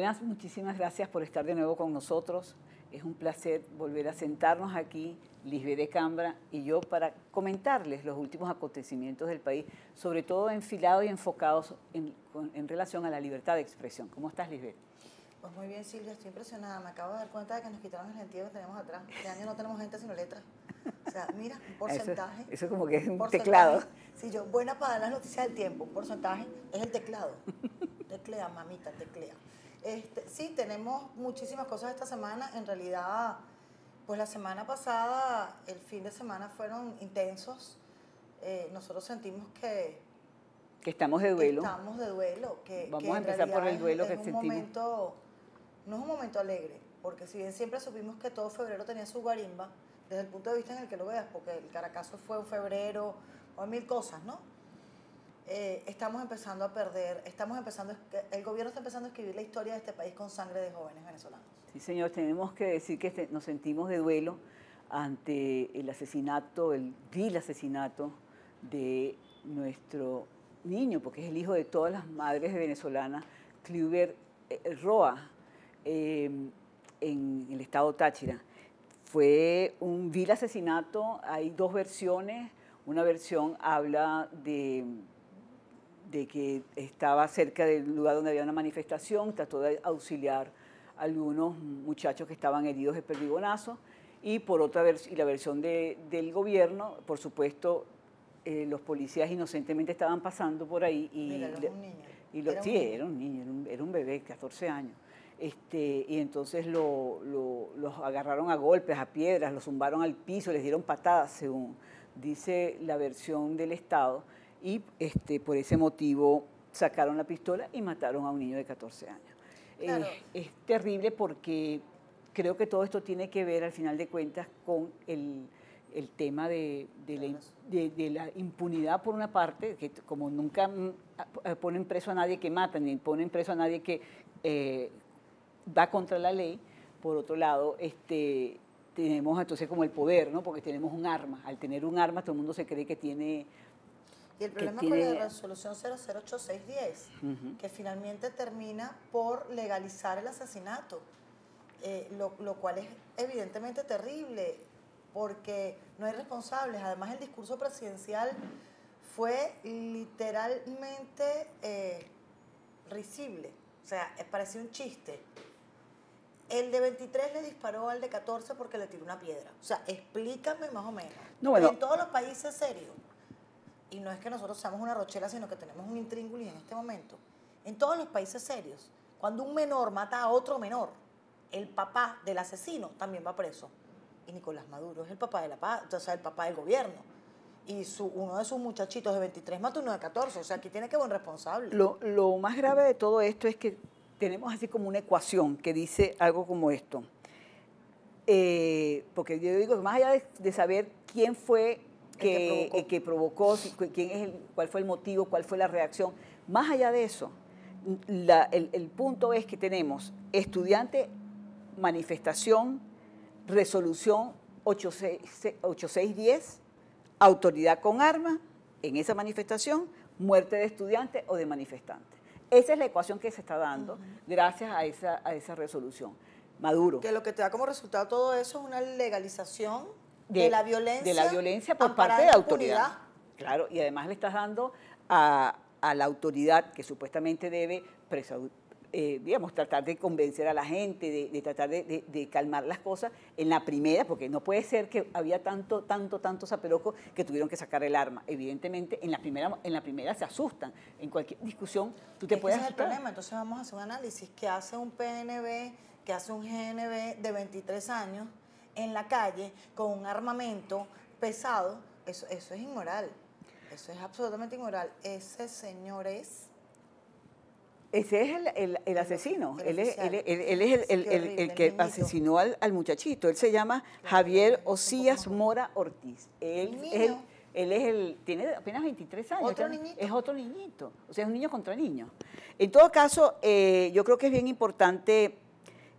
Buenas, muchísimas gracias por estar de nuevo con nosotros. Es un placer volver a sentarnos aquí, Lisbeth de Cambra y yo, para comentarles los últimos acontecimientos del país, sobre todo enfilados y enfocados en, en relación a la libertad de expresión. ¿Cómo estás, Lisbeth? Pues muy bien, Silvia, estoy impresionada. Me acabo de dar cuenta de que nos quitaron el gentío que tenemos atrás. Este año no tenemos gente sino letras. O sea, mira, un porcentaje. Eso, es como que es un teclado. Sí, yo, buena para dar las noticias del tiempo. Un porcentaje es el teclado. Teclea, mamita, teclea. Este, sí, tenemos muchísimas cosas esta semana. En realidad, pues la semana pasada, el fin de semana fueron intensos. Eh, nosotros sentimos que que estamos de duelo. estamos de duelo. Que, Vamos a empezar por el duelo que sentimos. Momento, no es un momento alegre, porque si bien siempre supimos que todo febrero tenía su guarimba, desde el punto de vista en el que lo veas, porque el Caracazo fue un febrero, o mil cosas, ¿no? Eh, estamos empezando a perder, estamos empezando, el gobierno está empezando a escribir la historia de este país con sangre de jóvenes venezolanos. Sí, señor, tenemos que decir que este, nos sentimos de duelo ante el asesinato, el vil asesinato de nuestro niño, porque es el hijo de todas las madres venezolanas, Kluber eh, Roa, em, en el estado Táchira. Fue un vil asesinato, hay dos versiones. Una versión habla de, de que estaba cerca del lugar donde había una manifestación, trató de auxiliar a algunos muchachos que estaban heridos de perdigonazo. Y por otra y la versión del gobierno, por supuesto, eh, los policías inocentemente estaban pasando por ahí y, Mira, era un niño. y lo, sí, era un niño, era un, era un, bebé, 14 años. Este, y entonces lo, los agarraron a golpes, a piedras, los zumbaron al piso, les dieron patadas, según dice la versión del Estado, y este, por ese motivo sacaron la pistola y mataron a un niño de 14 años. Claro. es terrible porque creo que todo esto tiene que ver, al final de cuentas, con el el tema de, la, impunidad por una parte, que como nunca mm, ponen preso a nadie que mata, ni ponen preso a nadie que eh, va contra la ley, por otro lado, este, tenemos entonces como el poder, ¿no? porque tenemos un arma. Al tener un arma todo el mundo se cree que tiene... Y el problema con la resolución 008610, que finalmente termina por legalizar el asesinato, eh, lo, lo cual es evidentemente terrible porque no hay responsables. Además, el discurso presidencial fue literalmente eh, risible, o sea, parecía un chiste. El de 23 le disparó al de 14 porque le tiró una piedra. O sea, explícame más o menos. No, bueno. En todos los países serios, y no es que nosotros seamos una rochela, sino que tenemos un intríngulis en este momento, en todos los países serios, cuando un menor mata a otro menor, el papá del asesino también va preso y Nicolás Maduro es el papá de la paz, o sea, el papá del gobierno. Y su, uno de sus muchachitos de 23 mata uno de 14, o sea, aquí tiene que buen responsable. Lo, lo más grave de todo esto es que tenemos así como una ecuación que dice algo como esto. Eh, porque yo digo, más allá de, saber quién fue que, que provocó, quién es el, cuál fue el motivo, cuál fue la reacción, más allá de eso, la, el, el punto es que tenemos estudiante, manifestación, resolución 8610, autoridad con arma en esa manifestación, muerte de estudiante o de manifestante. Esa es la ecuación que se está dando gracias a esa, a esa resolución. Maduro. Que lo que te da como resultado todo eso es una legalización de, la violencia. De la violencia por parte de la autoridad. Claro, y además le estás dando a, a la autoridad que supuestamente debe eh, digamos, tratar de convencer a la gente, de, tratar de, calmar las cosas en la primera, porque no puede ser que había tanto, tanto, tanto zaperoco que tuvieron que sacar el arma. Evidentemente, en la primera, en la primera se asustan. En cualquier discusión, tú te puedes ese es el problema. Entonces vamos a hacer un análisis. ¿Qué hace un PNB, qué hace un GNB de 23 años en la calle con un armamento pesado? Eso, eso es inmoral. Eso es absolutamente inmoral. Ese señor es ese es el, asesino, él es, él, es el, que asesinó al, muchachito. Él se llama Javier Osías Mora Ortiz. Él, es él es el, tiene apenas 23 años. ¿Otro niñito? Es otro niñito, o sea, es un niño contra niño. En todo caso, eh, yo creo que es bien importante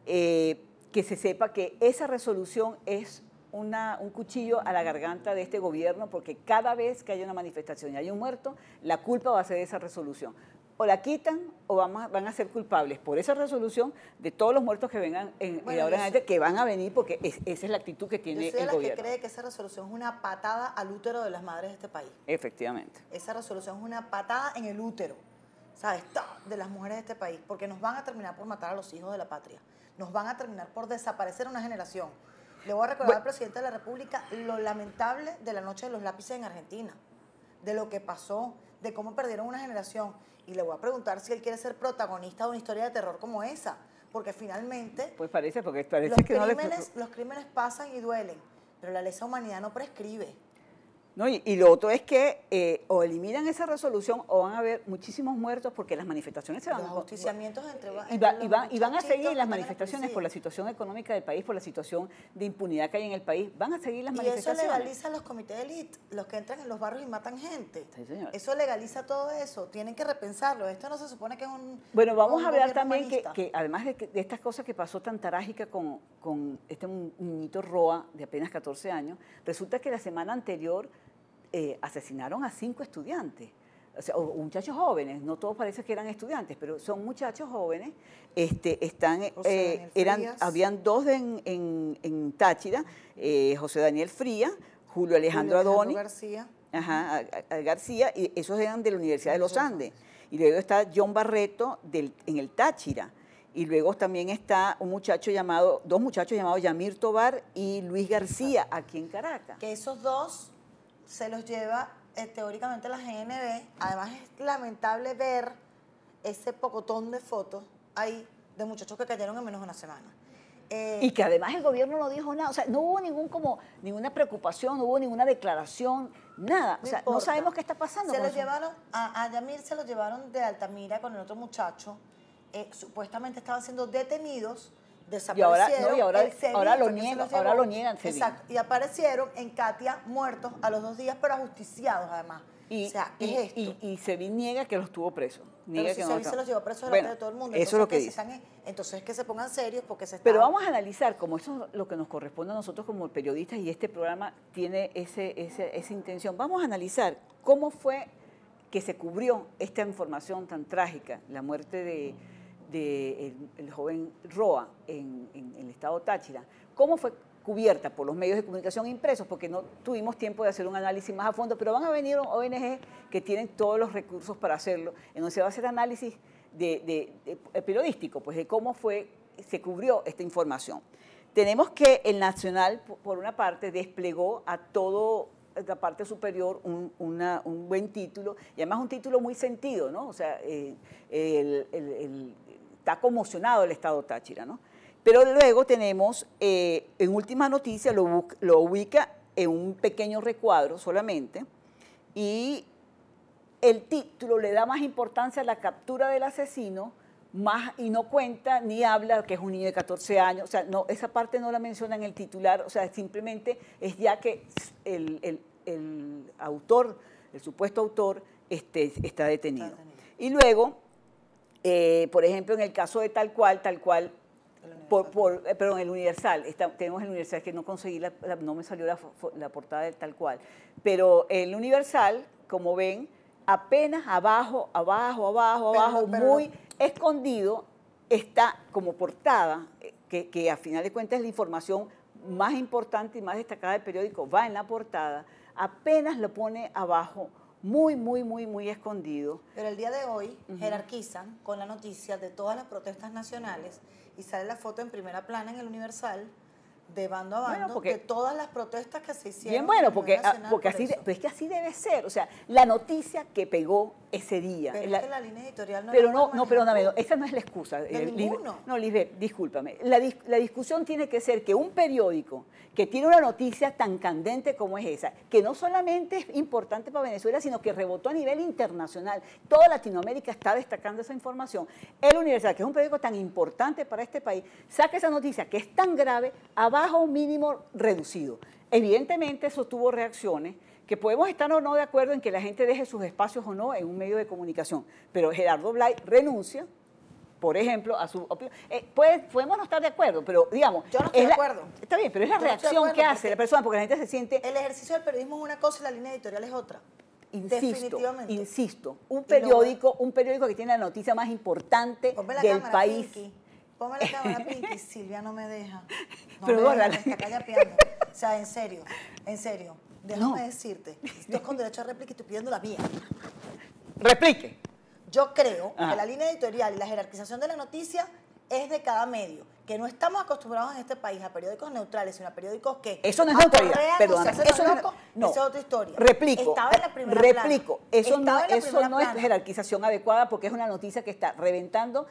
eh, que se sepa que esa resolución es una, un cuchillo a la garganta de este gobierno porque cada vez que haya una manifestación y hay un muerto, la culpa va a ser de esa resolución o la quitan o van a ser culpables por esa resolución de todos los muertos que vengan en, ahora en adelante, que van a venir porque esa es la actitud que tiene yo soy el la gobierno. que cree que esa resolución es una patada al útero de las madres de este país. Efectivamente. Esa resolución es una patada en el útero, ¿sabes? De las mujeres de este país, porque nos van a terminar por matar a los hijos de la patria. Nos van a terminar por desaparecer una generación. Le voy a recordar al presidente de la República lo lamentable de la noche de los lápices en Argentina, de lo que pasó, de cómo perdieron una generación. Y le voy a preguntar si él quiere ser protagonista de una historia de terror como esa, porque finalmente... Pues parece, porque parece los que crímenes, Los crímenes pasan y duelen, pero la lesa humanidad no prescribe. No, y, lo otro es que eh, o eliminan esa resolución o van a haber muchísimos muertos porque las manifestaciones se van los ajusticiamientos entre, y, y, van a seguir las manifestaciones por la situación económica del país, por la situación de impunidad que hay en el país, van a seguir las manifestaciones. Y eso legaliza los comités de élite, los que entran en los barrios y matan gente. Eso legaliza todo eso, tienen que repensarlo. Esto no se supone que es un Bueno, vamos a hablar también que, además de, estas cosas que pasó tan trágica con, con este niñito Roa de apenas 14 años, resulta que la semana anterior eh, asesinaron a cinco estudiantes. O, sea, muchachos jóvenes, no todos parece que eran estudiantes, pero son muchachos jóvenes, este, están, eh, eran, habían dos en, en, Táchira, eh, José Daniel Fría, Julio Alejandro, Adoni, García. Ajá, García, y esos eran de la Universidad de los Andes. Y luego está John Barreto del, en el Táchira. Y luego también está un muchacho llamado, dos muchachos llamados Yamir Tobar y Luis García, aquí en Caracas. Que esos dos se los lleva eh, teóricamente la GNB. Además es lamentable ver ese pocotón de fotos ahí de muchachos que cayeron en menos de una semana. Eh, y que además el gobierno no dijo nada, o sea, no hubo ningún como ninguna preocupación, no hubo ninguna declaración, nada, o sea, no sabemos qué está pasando. Se los llevaron, a, Yamir se los llevaron de Altamira con el otro muchacho, eh, supuestamente estaban siendo detenidos y ahora, ahora, lo niegan, ahora lo niegan. Exacto. Y aparecieron en Katia muertos a los dos días, pero ajusticiados además. Y, o sea, ¿qué es esto? Y, y niega que los tuvo presos. Niega pero que se los llevó presos delante de todo el mundo. Eso es lo que, dice. entonces es que se pongan serios porque se Pero vamos a analizar, como eso es lo que nos corresponde a nosotros como periodistas y este programa tiene ese, ese, esa intención, vamos a analizar cómo fue que se cubrió esta información tan trágica, la muerte de del el joven Roa en, el estado Táchira, ¿cómo fue cubierta por los medios de comunicación impresos? Porque no tuvimos tiempo de hacer un análisis más a fondo, pero van a venir ONG que tienen todos los recursos para hacerlo, en donde se va a hacer análisis de, periodístico, pues de cómo fue, se cubrió esta información. Tenemos que el Nacional, por una parte, desplegó a todo la parte superior un, un, buen título y además un título muy sentido, ¿no? O sea, eh, el, está conmocionado el Estado Táchira, ¿no? Pero luego tenemos, eh, en última noticia, lo, lo ubica en un pequeño recuadro solamente, y el título le da más importancia a la captura del asesino, más y no cuenta ni habla que es un niño de 14 años, o sea, no, esa parte no la menciona en el titular, o sea, simplemente es ya que el, autor, el supuesto autor, este, está detenido. Y luego eh, por ejemplo, en el caso de tal cual, tal cual, por, por, eh, perdón, el Universal, tenemos el Universal que no conseguí, la, no me salió la, portada del tal cual, pero el Universal, como ven, apenas abajo, abajo, abajo, abajo, muy escondido, está como portada, eh, que, que a final de cuentas es la información más importante y más destacada del periódico, va en la portada, apenas lo pone abajo muy, muy, muy, muy escondido. Pero el día de hoy jerarquizan con la noticia de todas las protestas nacionales y sale la foto en primera plana en el Universal de bando a bando porque, de todas las protestas que se hicieron. Bien bueno, porque, ah, porque así es que así debe ser. O sea, la noticia que pegó ese día. Pero es que la línea editorial no Pero no, no, perdóname, esa no es la excusa. De eh, no, Lisbeth, discúlpame. La, la discusión tiene que ser que un periódico que tiene una noticia tan candente como es esa, que no solamente es importante para Venezuela, sino que rebotó a nivel internacional. Toda Latinoamérica está destacando esa información. El Universal, que es un periódico tan importante para este país, saca esa noticia que es tan grave a bajo mínimo reducido. Evidentemente eso tuvo reacciones que podemos estar o no de acuerdo en que la gente deje sus espacios o no en un medio de comunicación, pero Gerardo Blay renuncia, por ejemplo, a su opinión. Eh, podemos no estar de acuerdo, pero digamos... Yo no estoy de acuerdo. Está bien, pero es la reacción que hace la persona, porque la gente se siente... El ejercicio del periodismo es una cosa y la línea editorial es otra. insisto, insisto, un periódico, un periódico que tiene la noticia más importante del país. Ponme la cámara, Pinky. Silvia no me deja. No Pero me deja, me está O sea, en serio, en serio. Déjame decirte, estoy con derecho a réplica y estoy pidiendo la mía. Replique. Yo creo que la línea editorial y la jerarquización de la noticia es de cada medio. Que no estamos acostumbrados en este país a periódicos neutrales, sino a periódicos que. Eso no es neutralidad, perdón. Eso no, no, es otra historia. Replico. Estaba en la primera Replico. Eso, no, eso no es jerarquización adecuada porque es una noticia que está reventando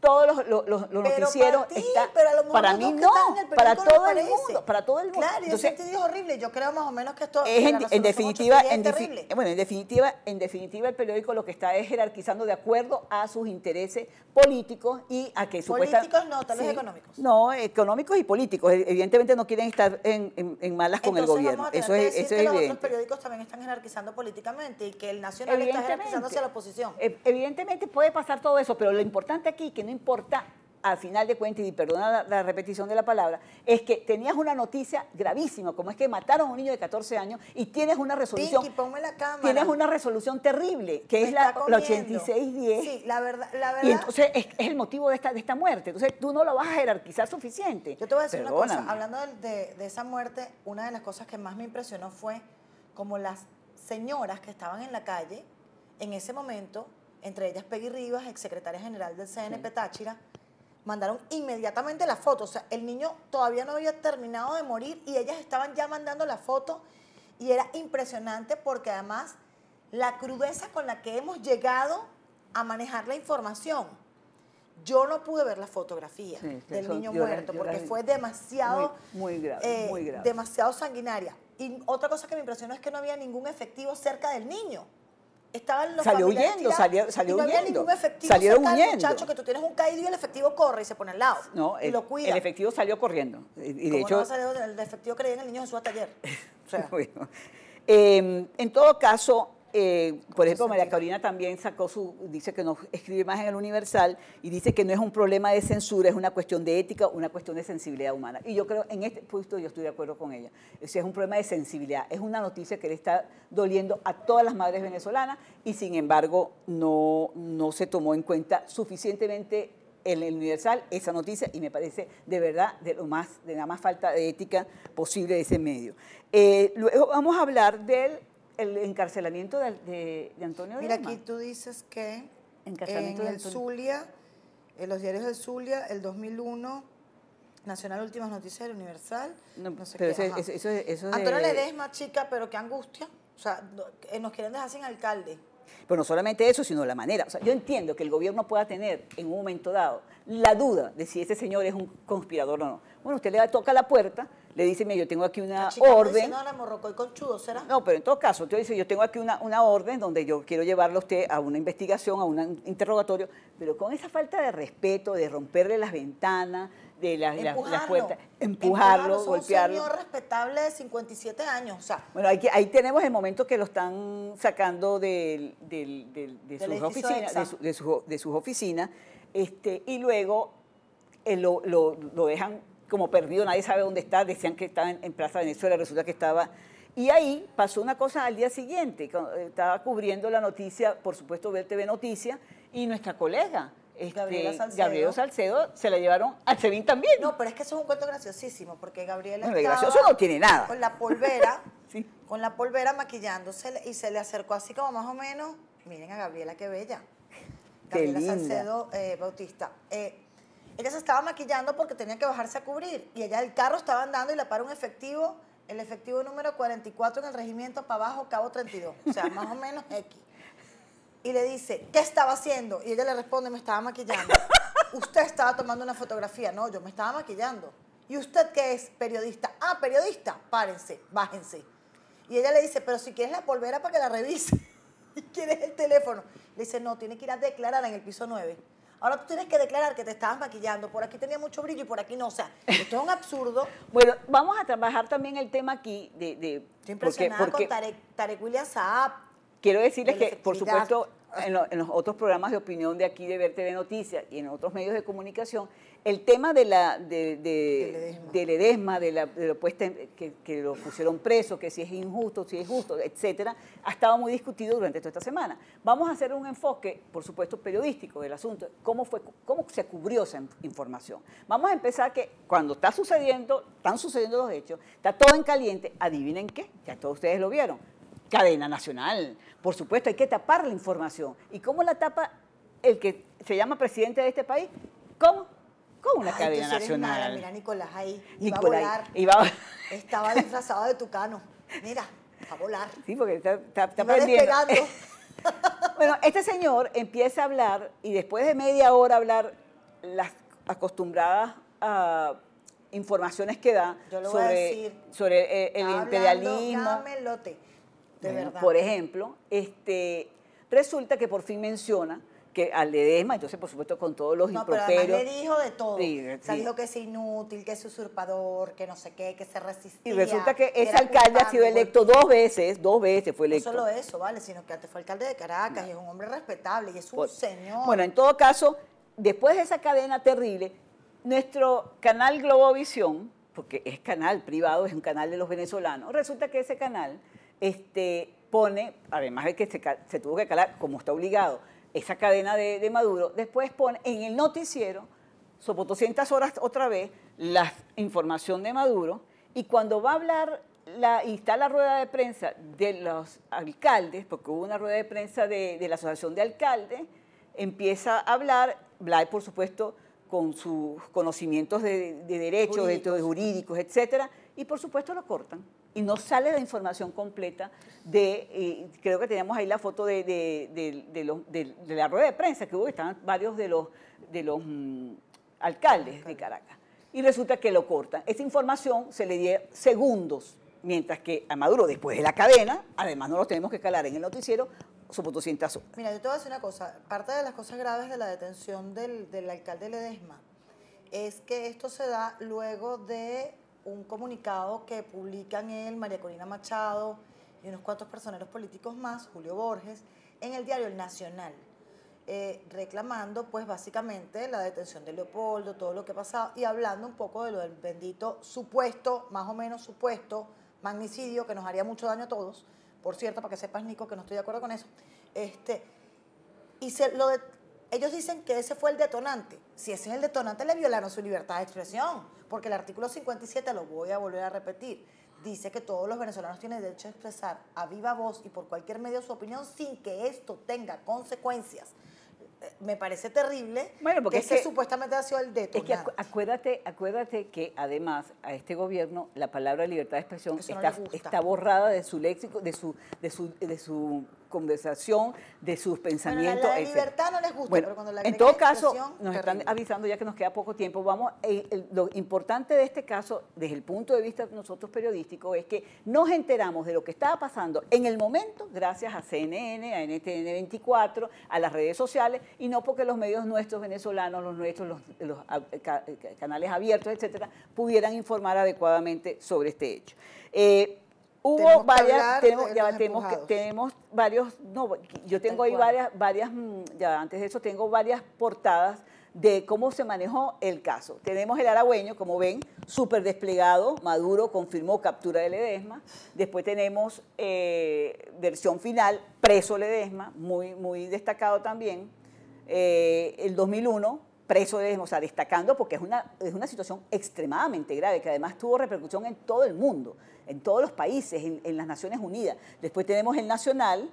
todos los, los, los noticieros para, está, para mí no, para todo el mundo, para todo el mundo. Claro, y Entonces, es horrible. Yo creo más o menos que esto es en, definitiva, en bueno, en definitiva, en definitiva el periódico lo que está es jerarquizando de acuerdo a sus intereses políticos y a que supuestamente políticos no, tal vez económicos. No, económicos y políticos. Evidentemente no quieren estar en, en, malas con el gobierno. eso es, eso es que Los otros periódicos también están jerarquizando políticamente y que el nacional está jerarquizando hacia la oposición. Evidentemente puede pasar todo eso, pero lo importante aquí que no importa al final de cuentas, y perdona la, repetición de la palabra, es que tenías una noticia gravísima, como es que mataron a un niño de 14 años y tienes una resolución. Tienes una resolución terrible, que es la, 8610. Sí, la verdad, la verdad. Y entonces es, el motivo de esta, de esta muerte. Entonces tú no lo vas a jerarquizar suficiente. Yo te voy a decir una cosa, hablando de, de esa muerte, una de las cosas que más me impresionó fue como las señoras que estaban en la calle en ese momento entre ellas Peggy Rivas, exsecretaria general del CNP Táchira, mandaron inmediatamente la foto. O sea, el niño todavía no había terminado de morir y ellas estaban ya mandando la foto y era impresionante porque además la crudeza con la que hemos llegado a manejar la información. Yo no pude ver la fotografía del niño muerto porque fue demasiado, muy, grave, muy grave. demasiado sanguinaria. Y otra cosa que me impresionó es que no había ningún efectivo cerca del niño estaban los salió huyendo, salió, salió no huyendo. Había ningún efectivo Salieron huyendo. muchacho que tú tienes un caído y el efectivo corre y se pone al lado no, y el, lo cuida. El efectivo salió corriendo. Y, de hecho, no el efectivo creía en el niño Jesús hasta ayer. O sea. bueno, eh, en todo caso, eh, por ejemplo, María Carolina también sacó su, dice que no escribe más en el Universal y dice que no es un problema de censura, es una cuestión de ética, una cuestión de sensibilidad humana. Y yo creo, en este punto yo estoy de acuerdo con ella. es un problema de sensibilidad, es una noticia que le está doliendo a todas las madres venezolanas y sin embargo no, no se tomó en cuenta suficientemente en el Universal esa noticia y me parece de verdad de lo más, de la más falta de ética posible de ese medio. Eh, luego vamos a hablar del el encarcelamiento de, de, Antonio Mira, aquí tú dices que en el Zulia, en los diarios del Zulia, el 2001, Nacional Últimas Noticias del Universal, no, sé qué. Eso, eso, Antonio Ledesma, chica, pero qué angustia. O sea, nos quieren dejar sin alcalde. Pero no solamente eso, sino la manera. O sea, yo entiendo que el gobierno pueda tener en un momento dado la duda de si ese señor es un conspirador o no. Bueno, usted le toca la puerta, le dice, mira, yo tengo aquí una orden. No, la conchudo, ¿será? No, pero en todo caso, usted dice, yo tengo aquí una, una orden donde yo quiero llevarlo a usted a una investigación, a un interrogatorio, pero con esa falta de respeto, de romperle las ventanas, de las, puertas, empujarlo, golpearlo. Un señor respetable de 57 años, o sea. Bueno, ahí, ahí tenemos el momento que lo están sacando de, sus oficinas, de, sus oficinas, este, y luego eh, lo, lo, lo dejan como perdido, nadie sabe dónde está, decían que estaba en, Plaza Venezuela, resulta que estaba... Y ahí pasó una cosa al día siguiente, eh, estaba cubriendo la noticia, por supuesto, ver TV Noticias, y nuestra colega, este, Gabriela, Salcedo. se la llevaron al SEBIN también. No, pero es que eso es un cuento graciosísimo, porque Gabriela gracioso no tiene nada. Con la polvera, con la polvera maquillándose y se le acercó así como más o menos, miren a Gabriela qué bella. Gabriela Salcedo eh, Bautista. Eh, ella se estaba maquillando porque tenía que bajarse a cubrir y ella el carro estaba andando y le paró un efectivo, el efectivo número 44 en el regimiento para abajo, cabo 32, o sea, más o menos X. Y le dice, ¿qué estaba haciendo? Y ella le responde, me estaba maquillando. Usted estaba tomando una fotografía. No, yo me estaba maquillando. ¿Y usted qué es? Periodista. Ah, periodista. Párense, bájense. Y ella le dice, pero si quieres la polvera para que la revise. ¿Y quieres el teléfono? Le dice, no, tiene que ir a declarar en el piso 9. Ahora tú tienes que declarar que te estabas maquillando. Por aquí tenía mucho brillo y por aquí no. O sea, esto es un absurdo. bueno, vamos a trabajar también el tema aquí de... de Estoy impresionada con Tarek, William Saab. Quiero decirles que, por supuesto, en, los otros programas de opinión de aquí de Ver TV Noticias y en otros medios de comunicación, el tema de la de, de, del edesma, de la, de que, que, lo pusieron preso, que si es injusto, si es justo, etcétera, ha estado muy discutido durante toda esta semana. Vamos a hacer un enfoque, por supuesto, periodístico del asunto, cómo fue, cómo se cubrió esa información. Vamos a empezar que cuando está sucediendo, están sucediendo los hechos, está todo en caliente, adivinen qué, ya todos ustedes lo vieron, cadena nacional. Por supuesto, hay que tapar la información. ¿Y cómo la tapa el que se llama presidente de este país? ¿Cómo? Con una cadena nacional. Mira, Nicolás ahí. Iba a volar. Iba Estaba disfrazado de tucano. Mira, a volar. Sí, porque está, está, está bueno, este señor empieza a hablar y después de media hora hablar las acostumbradas informaciones que da sobre, sobre el, el imperialismo. De verdad. Por ejemplo, este, resulta que por fin menciona que al Ledesma, entonces por supuesto con todos los no, improperios. Pero le dijo de todo. Sí, dijo que es inútil, que es usurpador, que no sé qué, que se resistía. Y resulta que ese alcalde ha sido electo dos veces, dos veces fue electo. No solo eso, ¿vale? Sino que antes fue alcalde de Caracas y es un hombre respetable y es un señor. Bueno, en todo caso, después de esa cadena terrible, nuestro canal Globovisión, porque es canal privado, es un canal de los venezolanos, resulta que ese canal este, pone, además de que se, tuvo que calar, como está obligado, esa cadena de, Maduro, después pone en el noticiero, sobre 200 horas otra vez, la información de Maduro, y cuando va a hablar, la, y está la rueda de prensa de los alcaldes, porque hubo una rueda de prensa de, la Asociación de Alcaldes, empieza a hablar, Blay, por supuesto, con sus conocimientos de, de derecho, jurídicos. de jurídicos, etcétera, y por supuesto lo cortan y no sale la información completa de, creo que teníamos ahí la foto de, de, la rueda de prensa que hubo, estaban varios de los, de los mm, alcaldes de Caracas. Y resulta que lo cortan. Esa información se le dio segundos, mientras que a Maduro, después de la cadena, además no lo tenemos que calar en el noticiero, somos 200 Mira, yo te voy a decir una cosa. Parte de las cosas graves de la detención del, del alcalde Ledesma es que esto se da luego de un comunicado que publican él, María Corina Machado y unos cuantos personeros políticos más, Julio Borges, en el diario El Nacional, eh, reclamando pues básicamente la detención de Leopoldo, todo lo que ha pasado y hablando un poco de lo del bendito supuesto, más o menos supuesto, magnicidio que nos haría mucho daño a todos. Por cierto, para que sepas, Nico, que no estoy de acuerdo con eso. Este, y se, lo de, ellos dicen que ese fue el detonante. Si ese es el detonante, le violaron su libertad de expresión, porque el artículo 57, lo voy a volver a repetir, dice que todos los venezolanos tienen derecho a expresar a viva voz y por cualquier medio su opinión sin que esto tenga consecuencias me parece terrible bueno, porque ese supuestamente ha sido el detonante. Es que acuérdate, acuérdate que además a este gobierno la palabra libertad de expresión está, está, borrada de su léxico, de su, de su, de su conversación, de sus pensamientos. la, libertad no les gusta, pero cuando la En todo caso, nos están avisando ya que nos queda poco tiempo. Vamos, lo importante de este caso, desde el punto de vista de nosotros periodísticos, es que nos enteramos de lo que estaba pasando en el momento gracias a CNN, a NTN 24, a las redes sociales y no porque los medios nuestros venezolanos, los nuestros, los, canales abiertos, etcétera, pudieran informar adecuadamente sobre este hecho. Eh, hubo varias, tenemos, ya tenemos, tenemos varios, no, yo tengo ahí varias, varias, mm, ya antes de eso tengo varias portadas de cómo se manejó el caso. Tenemos el aragüeño, como ven, súper desplegado, Maduro confirmó captura de Ledesma, después tenemos eh, versión final, preso Ledesma, muy, muy destacado también, eh, el 2001, preso de, o sea, destacando porque es una, es una situación extremadamente grave, que además tuvo repercusión en todo el mundo, en todos los países, en, las Naciones Unidas. Después tenemos el Nacional,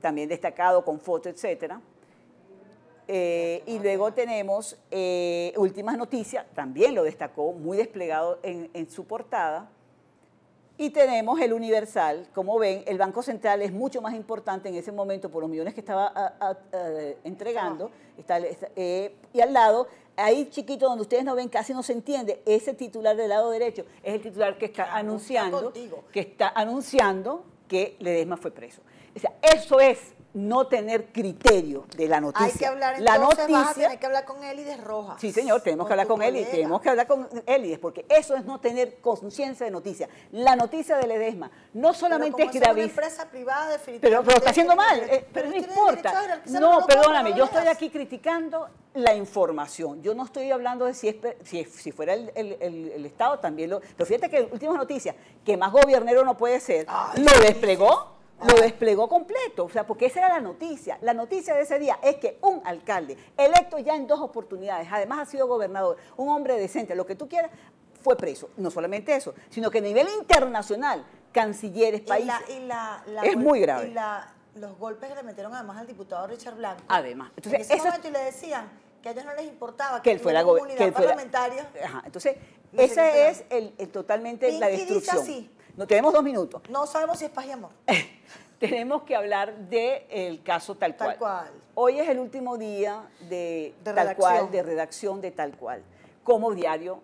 también destacado con foto, etcétera. Eh, y luego tenemos eh, Últimas Noticias, también lo destacó, muy desplegado en, en su portada. Y tenemos el universal, como ven, el Banco Central es mucho más importante en ese momento por los millones que estaba entregando. Eh, y al lado, ahí chiquito donde ustedes no ven, casi no se entiende, ese titular del lado derecho es el titular que está anunciando que está anunciando que Ledesma fue preso. O sea, eso es no tener criterio de la noticia. Hay que hablar entonces, la noticia, vas a tener que hablar con Elides Rojas. Sí, señor, tenemos que hablar con Elides, tenemos que hablar con Elides, porque eso es no tener conciencia de noticia. La noticia de Ledesma no solamente es gravísima. Es una empresa privada definitivamente. Pero, pero está haciendo mal, eh, pero, no importa. No, perdóname, yo estoy aquí criticando la información. Yo no estoy hablando de si, es, si, si fuera el, el, Estado también lo... Pero fíjate que última noticia, que más gobernero no puede ser, lo desplegó lo desplegó completo, o sea, porque esa era la noticia. La noticia de ese día es que un alcalde, electo ya en dos oportunidades, además ha sido gobernador, un hombre decente, lo que tú quieras, fue preso. No solamente eso, sino que a nivel internacional, cancilleres, países, es muy grave. Y los golpes que le metieron además al diputado Richard Blanco. Además. Entonces, en ese momento le decían que a ellos no les importaba que, él fuera comunidad parlamentaria. Ajá, entonces, esa es el, totalmente la destrucción. No tenemos dos minutos. No sabemos si es paz y amor. tenemos que hablar del caso tal cual. Tal cual. Hoy es el último día de, tal redacción. cual, de redacción de tal cual, como diario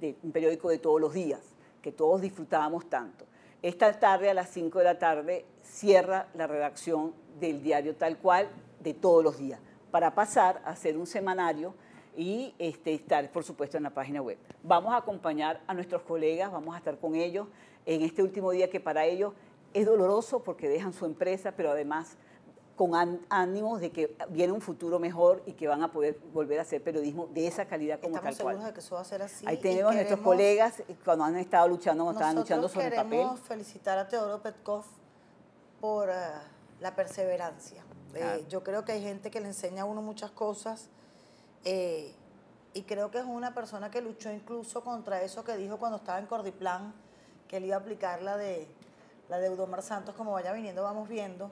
de un periódico de todos los días, que todos disfrutábamos tanto. Esta tarde a las 5 de la tarde cierra la redacción del diario tal cual de todos los días, para pasar a hacer un semanario y este, estar, por supuesto, en la página web. Vamos a acompañar a nuestros colegas, vamos a estar con ellos en este último día que para ellos es doloroso porque dejan su empresa, pero además con ánimos de que viene un futuro mejor y que van a poder volver a hacer periodismo de esa calidad como Estamos tal cual. de que eso va a ser así. Ahí tenemos a nuestros colegas cuando han estado luchando, cuando estaban luchando sobre el papel. Queremos felicitar a Teodoro Petkov por eh, la perseverancia. Eh, yo creo que hay gente que le enseña a uno muchas cosas eh, y creo que es una persona que luchó incluso contra eso que dijo cuando estaba en Cordiplan, que él iba a aplicar la de la de Eudomar Santos, como vaya viniendo, vamos viendo.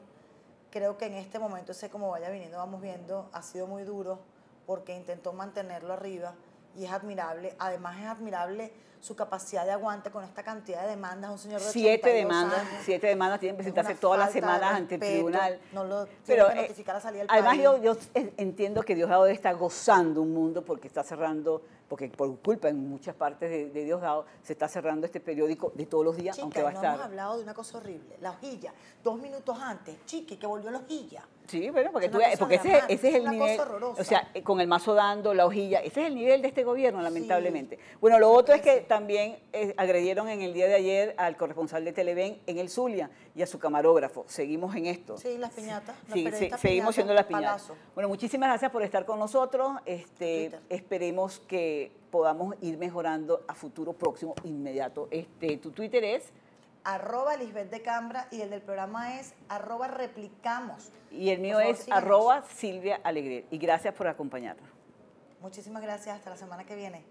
Creo que en este momento ese como vaya viniendo, vamos viendo, ha sido muy duro porque intentó mantenerlo arriba y es admirable. Además es admirable su capacidad de aguante con esta cantidad de demandas. Un señor de siete demandas, siete demandas tienen que presentarse todas las semanas ante el tribunal. No lo Pero, que eh, notificar a salir del Además yo, yo entiendo que Diosdado está gozando un mundo porque está cerrando porque por culpa en muchas partes de, de, Diosdado se está cerrando este periódico de todos los días, aunque va a estar. hemos hablado de una cosa horrible, la hojilla, dos minutos antes, chiqui, que volvió la hojilla. Sí, bueno, porque, tú, porque ese, ese, es el nivel, o sea, eh, con el mazo dando, la hojilla, ese es el nivel de este gobierno, lamentablemente. bueno, lo otro es que también eh, agredieron en el día de ayer al corresponsal de Televen en el Zulia y a su camarógrafo. Seguimos en esto. Sí, las piñatas. sí, seguimos siendo las piñatas. Bueno, muchísimas gracias por estar con nosotros. Este, esperemos que podamos ir mejorando a futuro próximo, inmediato. Este, tu Twitter es arroba Lisbeth de Cambra y el del programa es arroba replicamos. Y el mío es arroba Silvia Alegre. Y gracias por acompañarnos. Muchísimas gracias. Hasta la semana que viene.